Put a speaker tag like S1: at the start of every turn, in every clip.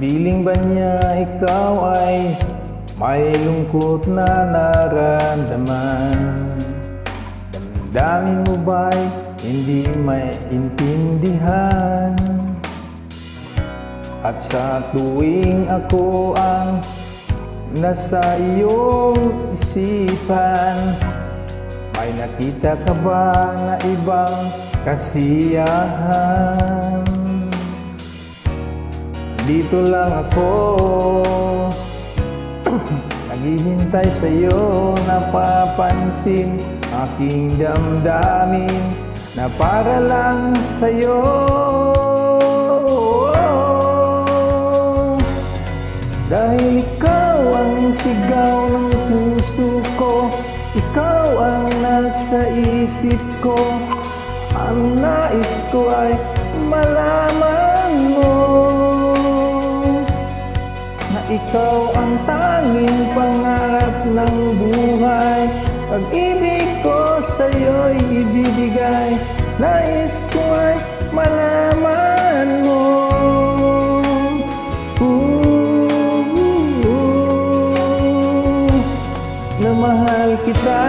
S1: Piling ba niya ikaw ay may lungkot na naramdaman? Damdamin mo ba'y hindi maintindihan? At sa tuwing ako ang nasa iyong isipan May nakita ka ba na ibang kasiyahan? Dito lang ako. Naghihintay sa'yo Napapansin. Aking damdamin Na para lang sa'yo. Dahil ikaw ang sigaw ng puso ko Ikaw ang nasa isip ko. Ang nais ko ay malaman mo ikaw ang tanging pangarap ng buhay. Pag-ibig ko sa'yo'y ibibigay. Nais ko ay malaman mo. Na mahal kita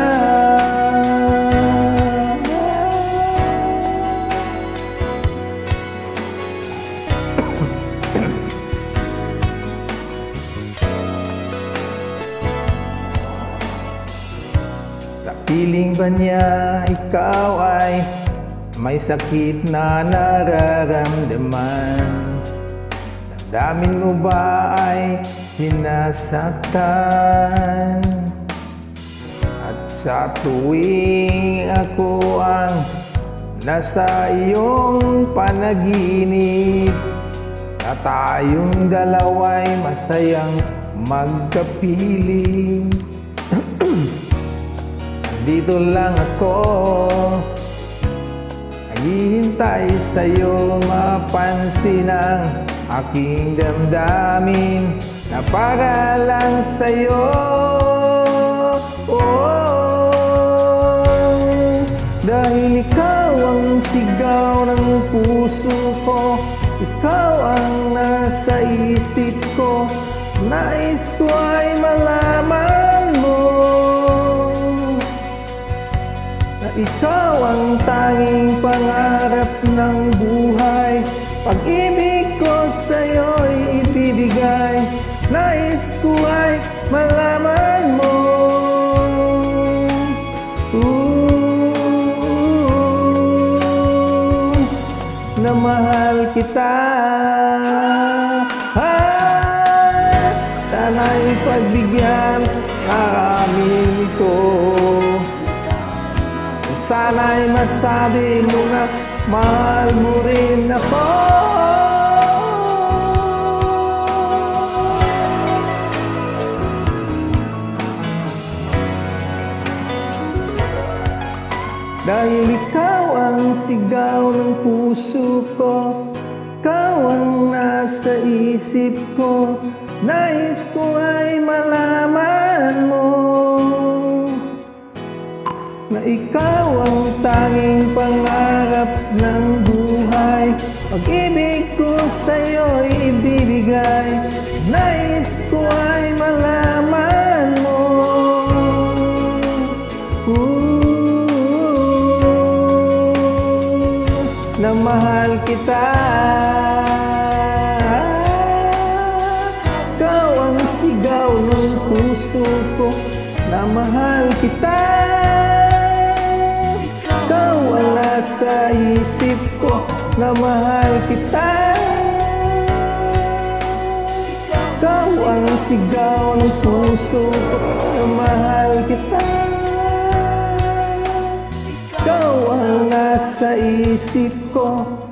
S1: Sa piling ba niya ikaw ay may sakit na nararamdaman? Damdamin mo ba ay sinasaktan? At sa tuwing ako ang nasa iyong panaginip Na tayong dalawa'y masayang magkapiling Dito lang ako. Naghihintay sa'yo mapansin ang aking damdamin. Na para lang sa'yo. Oh, Dahil ikaw ang sigaw ng puso ko Ikaw ang nasa isip ko. Nais ko ay malaman ikaw ang tanging pangarap ng buhay. Pag-ibig ko sa'yo'y ibibigay. Nais ko ay malaman mo. Ooh, Na mahal kita. Ah, Sana'y pagbigyan Sana'y masabi mo na mahal mo rin ako. Dahil ikaw ang sigaw ng puso ko Ikaw ang nasa isip ko Nais ko ay malaman mo na ikaw Pag-ibig ko sa'yo'y ibibigay. Nais ko ay malaman mo. Ooh, Na mahal kita. Ikaw ang sigaw ng puso ko. Na mahal kita. Ikaw ang nasa isip ko na mahal kita. Ikaw ang sigaw ng puso na mahal kita. Ikaw ang nasa isip ko